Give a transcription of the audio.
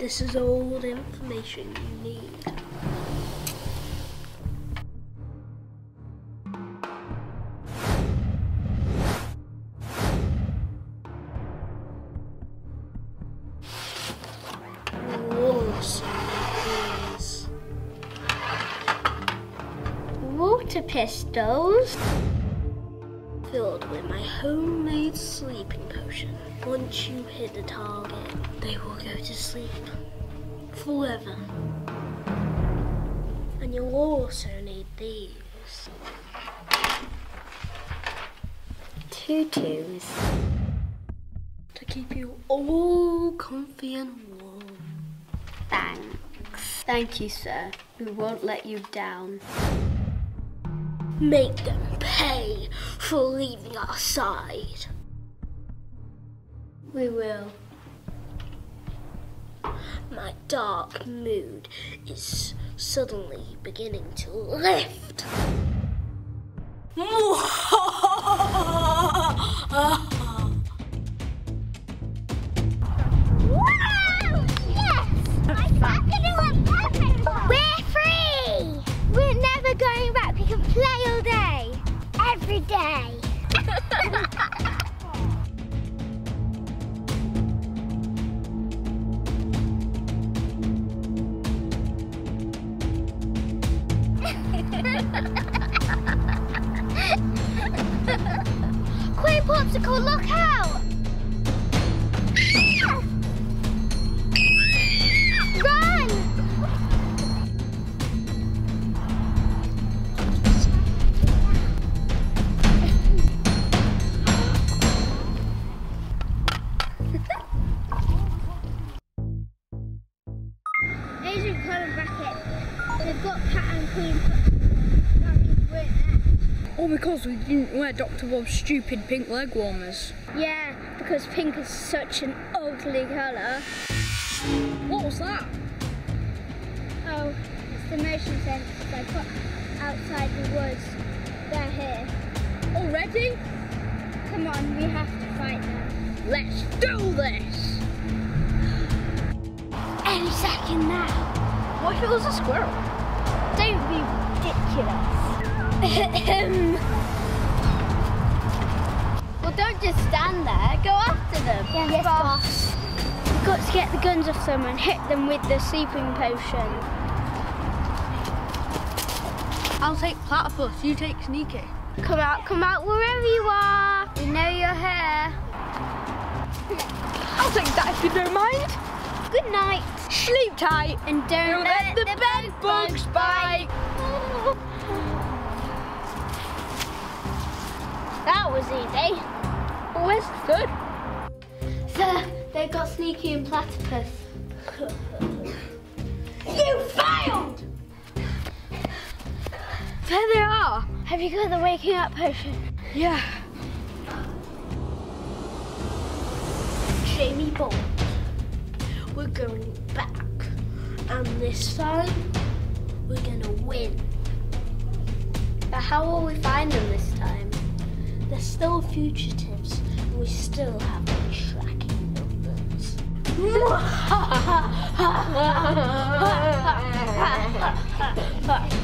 This is all the information you need. Water pistols filled with my homemade sleeping potion. Once you hit the target, they will go to sleep forever. And you'll also need these. Tutus. To keep you all comfy and warm. Thanks. Thank you, sir. We won't let you down. Make them pay for leaving our side. We will. My dark mood is suddenly beginning to lift. Queen Popsicle, look out! Run! Agent Colin Brackett. They've got Cat and Queen. That means we're next. All because we didn't wear Dr. Bob's stupid pink leg warmers. Yeah, because pink is such an ugly colour. What was that? Oh, it's the motion sensors I put outside the woods. They're here. Already? Come on, we have to fight them. Let's do this! Any second now. What if it was a squirrel? Don't be ridiculous. Well, don't just stand there. Go after them. yes, boss. We've got to get the guns off them and hit them with the sleeping potion. I'll take platypus, you take sneaky. Come out, come out wherever you are. We know you're here. I'll take that if you don't mind. Good night. Sleep tight. And don't, Don't let the bed bugs bite. That was easy. Where's the third? Sir, they've got Sneaky and Platypus. You failed! There they are. Have you got the waking up potion? Yeah. Jamie Bond. We're going back. And this time, we're gonna win. But how will we find them this time? They're still fugitives, and we still have their tracking numbers.